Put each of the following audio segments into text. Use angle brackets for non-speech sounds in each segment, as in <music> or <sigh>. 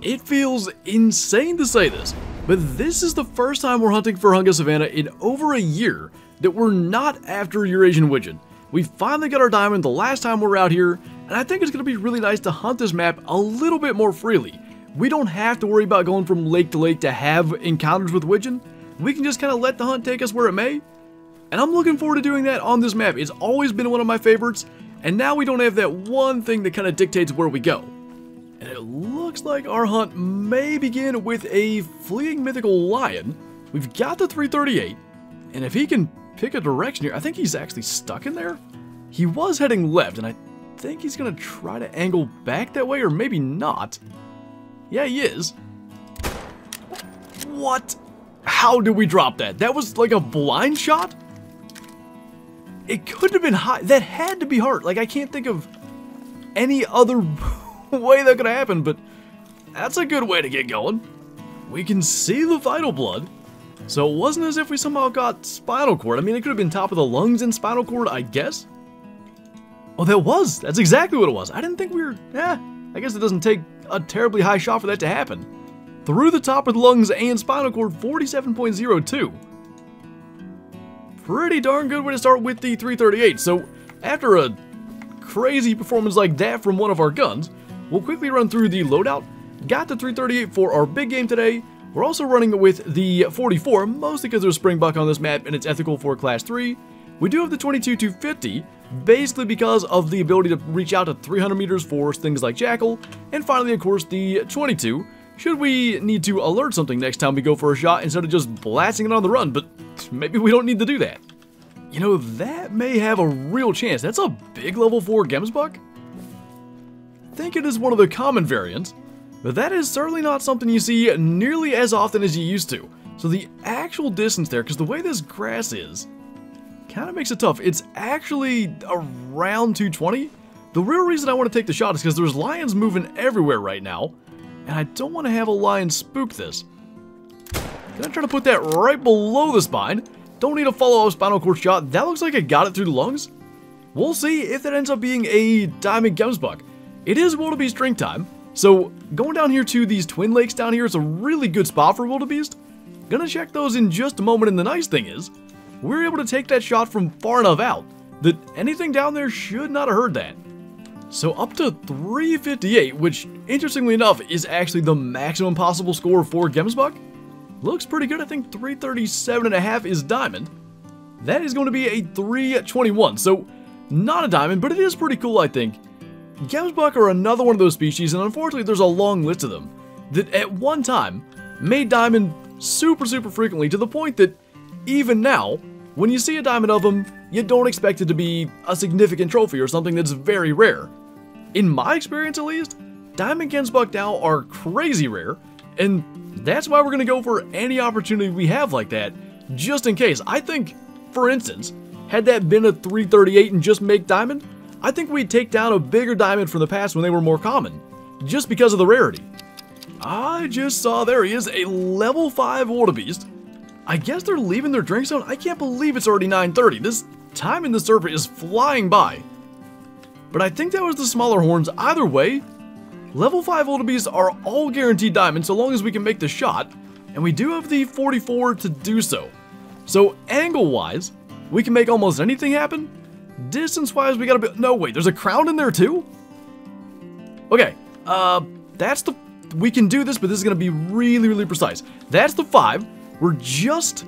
It feels insane to say this, but this is the first time we're hunting Vurhonga Savannah in over a year that we're not after Eurasian Widgeon. We finally got our diamond the last time we're out here, and I think it's going to be really nice to hunt this map a little bit more freely. We don't have to worry about going from lake to lake to have encounters with Widgeon. We can just kind of let the hunt take us where it may. And I'm looking forward to doing that on this map. It's always been one of my favorites, and now we don't have that one thing that kind of dictates where we go. And it looks like our hunt may begin with a fleeing mythical lion. We've got the 338, and if he can pick a direction here, I think he's actually stuck in there. He was heading left, and I think he's to try to angle back that way, or maybe not. Yeah, he is. What? How did we drop that? That was like a blind shot? It couldn't have been high. That had to be hard. Like, I can't think of any other <laughs> <laughs> way that could happen, but that's a good way to get going. We can see the vital blood. So it wasn't as if we somehow got spinal cord. I mean, it could have been top of the lungs and spinal cord, I guess. Oh, that was. That's exactly what it was. I didn't think we were... Eh, I guess it doesn't take a terribly high shot for that to happen. Through the top of the lungs and spinal cord, 47.02. Pretty darn good way to start with the 338. So, after a crazy performance like that from one of our guns, we'll quickly run through the loadout. Got the 338 for our big game today. We're also running it with the 44, mostly because there's Springbuck on this map and it's ethical for Class 3. We do have the 22-250, basically because of the ability to reach out to 300 meters for things like Jackal. And finally, of course, the 22, should we need to alert something next time we go for a shot instead of just blasting it on the run, but maybe we don't need to do that. You know, that may have a real chance. That's a big level 4 Gemsbuck? I think it is one of the common variants, but that is certainly not something you see nearly as often as you used to. So the actual distance there, because the way this grass is, kind of makes it tough. It's actually around 220. The real reason I want to take the shot is because there's lions moving everywhere right now, and I don't want to have a lion spook this. Gonna try to put that right below the spine. Don't need a follow-up spinal cord shot. That looks like it got it through the lungs. We'll see if it ends up being a diamond gemsbuck. It is wildebeest drink time, so going down here to these twin lakes down here is a really good spot for wildebeest. Gonna check those in just a moment, and the nice thing is, we're able to take that shot from far enough out that anything down there should not have heard that. So up to 358, which interestingly enough is actually the maximum possible score for Gemsbuck. Looks pretty good, I think 337 and a half is diamond. That is going to be a 321, so not a diamond, but it is pretty cool I think. Gemsbuck are another one of those species, and unfortunately there's a long list of them, that at one time made diamond super super frequently to the point that even now, when you see a diamond of them, you don't expect it to be a significant trophy or something that's very rare. In my experience at least, diamond Gemsbuck now are crazy rare, and that's why we're going to go for any opportunity we have like that, just in case. I think, for instance, had that been a 338 and just make diamond, I think we'd take down a bigger diamond from the past when they were more common, just because of the rarity. I just saw there he is, a level 5 wildebeest. I guess they're leaving their drink zone? I can't believe it's already 9.30. This time in the server is flying by. But I think that was the smaller horns. Either way, level 5 wildebeest are all guaranteed diamonds so long as we can make the shot, and we do have the 44 to do so. So angle-wise, we can make almost anything happen. Distance-wise, we gotta be- no, wait, there's a crown in there too? Okay, uh, that's the- we can do this, but this is gonna be really, really precise. That's the 5. We're just,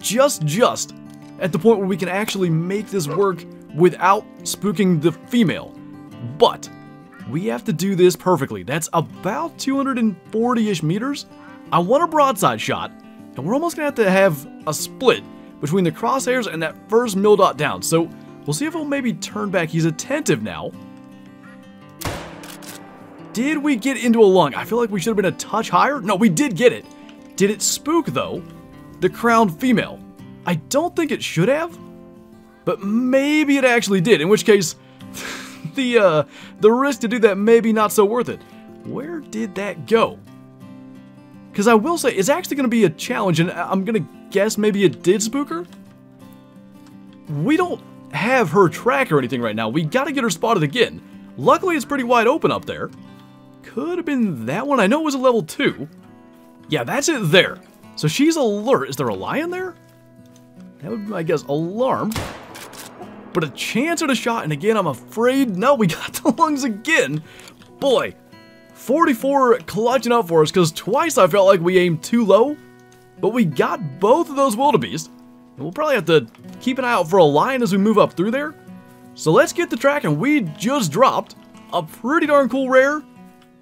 just, just at the point where we can actually make this work without spooking the female. But we have to do this perfectly. That's about 240-ish meters. I want a broadside shot, and we're almost gonna have to have a split between the crosshairs and that first mil dot down. So we'll see if he'll maybe turn back. He's attentive now. Did we get into a lung? I feel like we should have been a touch higher. No, we did get it. Did it spook, though, the crowned female? I don't think it should have, but maybe it actually did, in which case, <laughs> the, uh, the risk to do that may be not so worth it. Where did that go? Because I will say, it's actually going to be a challenge, and I'm going to guess maybe it did spook her? We don't have her track or anything right now. We got to get her spotted again. Luckily, it's pretty wide open up there. Could have been that one. I know it was a level 2. Yeah, that's it there. So she's alert. Is there a lion there? That would be, I guess, alarm. But a chance at a shot, and again, I'm afraid, no, we <laughs> got the lungs again. Boy, 44 clutching up for us, because twice I felt like we aimed too low, but we got both of those wildebeest. We'll probably have to keep an eye out for a lion as we move up through there. So let's get the track, and we just dropped a pretty darn cool rare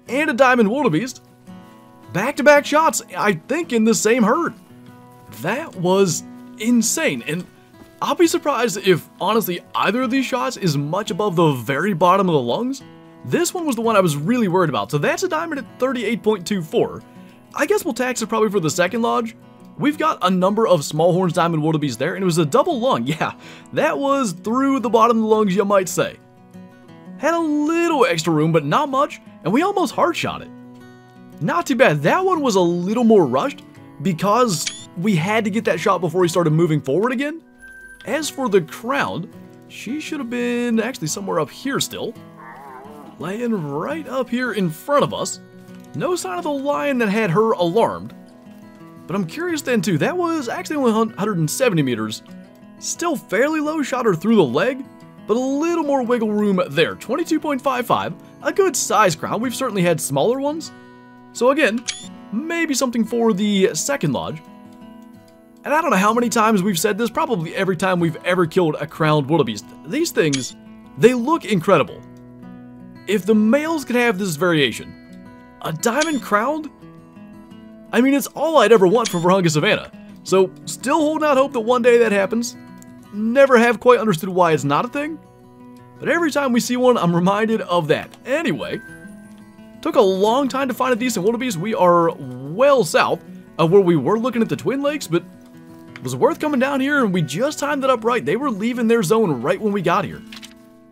and a diamond wildebeest. Back-to-back -back shots, I think, in the same herd. That was insane, and I'll be surprised if, honestly, either of these shots is much above the very bottom of the lungs. This one was the one I was really worried about, so that's a diamond at 38.24. I guess we'll tax it probably for the second lodge. We've got a number of small horns diamond wildebeest there, and it was a double lung. <laughs> Yeah, that was through the bottom of the lungs, you might say. Had a little extra room, but not much, and we almost hard shot it. Not too bad. That one was a little more rushed because we had to get that shot before we started moving forward again. As for the crown, she should have been actually somewhere up here still. Laying right up here in front of us. No sign of the lion that had her alarmed. But I'm curious then too, that was actually only 170 meters. Still fairly low, shot her through the leg, but a little more wiggle room there. 22.55, a good size crown. We've certainly had smaller ones. So again, maybe something for the second lodge. And I don't know how many times we've said this, probably every time we've ever killed a crowned wildebeest. These things, they look incredible. If the males could have this variation, a diamond crowned? I mean, it's all I'd ever want from Vurhonga Savannah. So, still holding out hope that one day that happens. Never have quite understood why it's not a thing. But every time we see one, I'm reminded of that. Anyway, took a long time to find a decent wildebeest. We are well south of where we were looking at the Twin Lakes, but it was worth coming down here and we just timed it up right. They were leaving their zone right when we got here.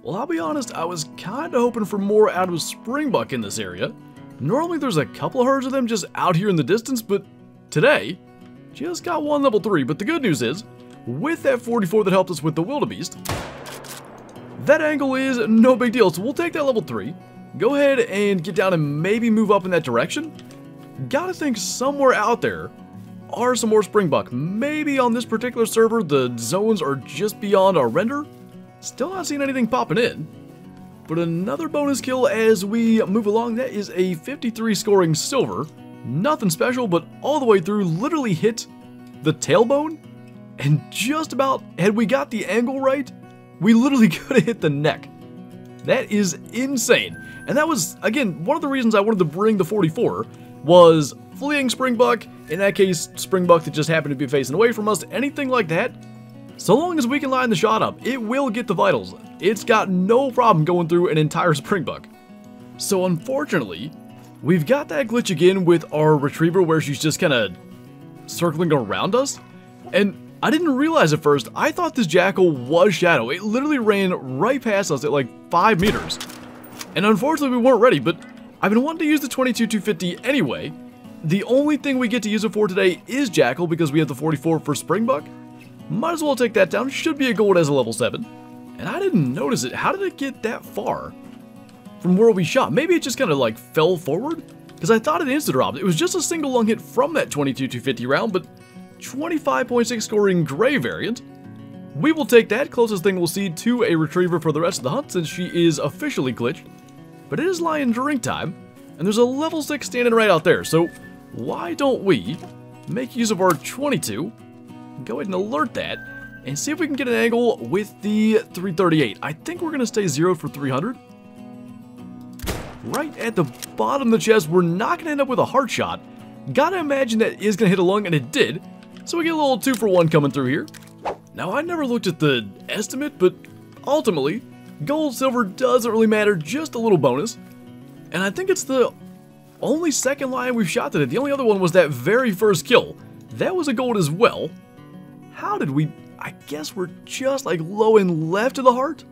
Well, I'll be honest, I was kinda hoping for more out of Springbuck in this area. Normally there's a couple of herds of them just out here in the distance, but today, just got one level 3. But the good news is, with that 44 that helped us with the wildebeest, that angle is no big deal, so we'll take that level 3, go ahead and get down and maybe move up in that direction. Gotta think somewhere out there are some more Springbuck. Maybe on this particular server, the zones are just beyond our render. Still not seeing anything popping in. But another bonus kill as we move along, that is a 53 scoring silver. Nothing special, but all the way through, literally hit the tailbone. And just about, had we got the angle right, we literally <laughs> could have hit the neck. That is insane. And that was, again, one of the reasons I wanted to bring the 44 was fleeing Springbuck, in that case, Springbuck that just happened to be facing away from us, anything like that, so long as we can line the shot up, it will get the vitals. It's got no problem going through an entire Springbuck. So unfortunately, we've got that glitch again with our Retriever where she's just kind of circling around us, and I didn't realize at first, I thought this Jackal was Shadow. It literally ran right past us at like 5 meters. And unfortunately we weren't ready, but I've been wanting to use the 22-250 anyway, the only thing we get to use it for today is Jackal because we have the 44 for Springbuck. Might as well take that down. Should be a gold as a level 7. And I didn't notice it. How did it get that far from where we shot? Maybe it just kind of like fell forward? Because I thought it insta-dropped. It was just a single lung hit from that 22-250 round, but 25.6 scoring gray variant. We will take that, closest thing we'll see to a retriever for the rest of the hunt since she is officially glitched. But it is lion drink time, and there's a level 6 standing right out there, so why don't we make use of our 22, go ahead and alert that, and see if we can get an angle with the 338. I think we're going to stay zero for 300. Right at the bottom of the chest, we're not going to end up with a heart shot. Gotta imagine that is going to hit a lung, and it did. So we get a little two for one coming through here. Now, I never looked at the estimate, but ultimately, gold, silver doesn't really matter, just a little bonus. And I think it's the only second lion we've shot today. The only other one was that very first kill. That was a gold as well. How did we... I guess we're just like low and left of the heart?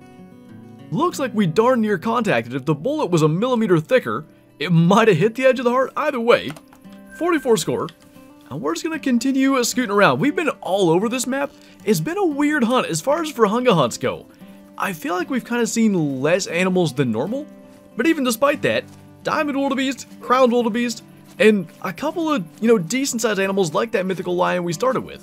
Looks like we darn near contacted. If the bullet was a millimeter thicker, it might have hit the edge of the heart. Either way, 44 score. And we're just going to continue scooting around. We've been all over this map. It's been a weird hunt as far as Vurhonga hunts go. I feel like we've kind of seen less animals than normal. But even despite that, diamond wildebeest, crowned wildebeest, and a couple of, you know, decent sized animals like that mythical lion we started with.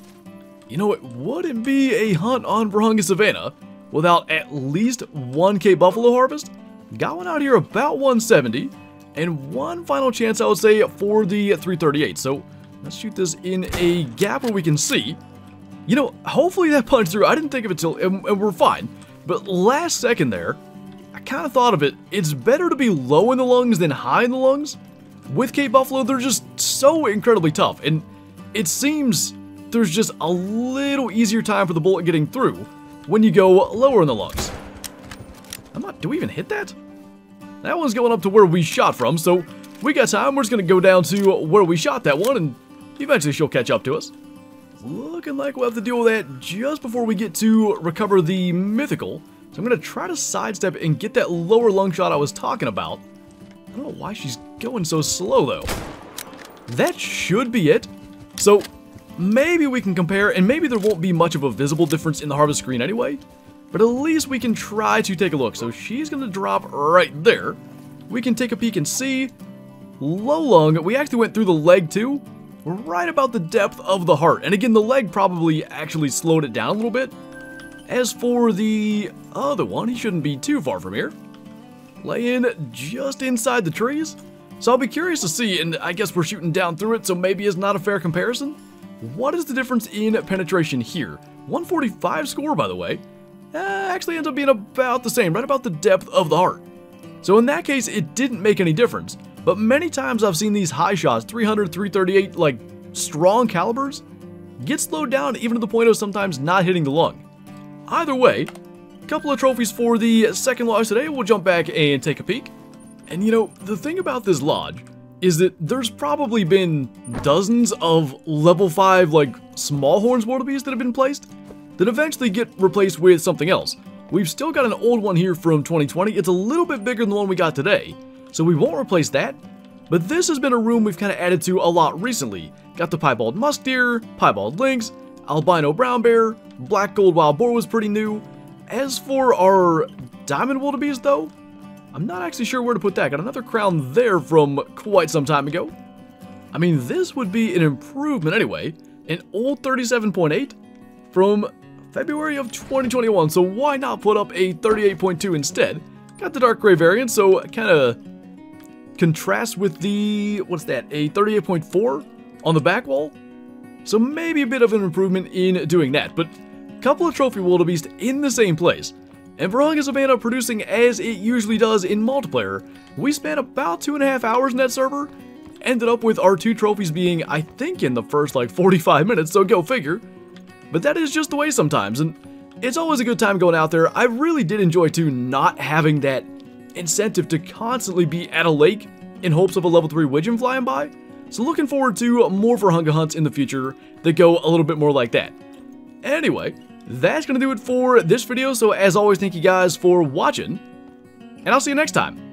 You know, it wouldn't be a hunt on Vurhonga Savannah without at least one Cape Buffalo harvest. Got one out here about 170, and one final chance, I would say, for the 338. So let's shoot this in a gap where we can see. You know, hopefully that <laughs> punched through. I didn't think of it till, and, and we're fine. But last second there, I kind of thought of it. It's better to be low in the lungs than high in the lungs. With Cape Buffalo, they're just so incredibly tough, and it seems there's just a little easier time for the bullet getting through when you go lower in the lungs. I'm not, do we even hit that? That one's going up to where we shot from, so we got time. We're just going to go down to where we shot that one, and eventually she'll catch up to us. Looking like we'll have to deal with that just before we get to recover the mythical. So I'm going to try to sidestep and get that lower lung shot I was talking about. I don't know why she's going so slow, though. That should be it. So maybe we can compare, and maybe there won't be much of a visible difference in the harvest screen anyway, but at least we can try to take a look. So she's going to drop right there. We can take a peek and see. Low lung, we actually went through the leg too. We're right about the depth of the heart. And again, the leg probably actually slowed it down a little bit. As for the other one, he shouldn't be too far from here. Laying just inside the trees. So I'll be curious to see, and I guess we're shooting down through it, so maybe it's not a fair comparison. What is the difference in penetration here? 145 score, by the way, uh, actually ends up being about the same, right about the depth of the heart. So in that case, it didn't make any difference. But many times I've seen these high shots, 300, 338, like strong calibers, get slowed down even to the point of sometimes not hitting the lung. Either way, a couple of trophies for the second lodge today. We'll jump back and take a peek. And you know, the thing about this lodge is that there's probably been dozens of level 5 like small horns wildebeest that have been placed that eventually get replaced with something else. We've still got an old one here from 2020. It's a little bit bigger than the one we got today, so we won't replace that. But this has been a room we've kind of added to a lot recently. Got the piebald musk deer, piebald lynx, albino brown bear, black gold wild boar was pretty new. As for our diamond wildebeest though, I'm not actually sure where to put that. Got another crown there from quite some time ago. I mean, this would be an improvement anyway. An old 37.8 from February of 2021, so why not put up a 38.2 instead? Got the dark gray variant, so kind of contrast with the, what's that, a 38.4 on the back wall? So maybe a bit of an improvement in doing that, but a couple of trophy wildebeest in the same place. And for Vurhonga Savanna producing as it usually does in multiplayer, we spent about two and a half hours in that server, ended up with our two trophies being, I think, in the first like 45 <laughs> minutes, so go figure. But that is just the way sometimes, and it's always a good time going out there. I really did enjoy too not having that incentive to constantly be at a lake in hopes of a level 3 Widgeon flying by. So looking forward to more Vurhonga hunts in the future that go a little bit more like that. Anyway, that's going to do it for this video, so as always, thank you guys for watching, and I'll see you next time.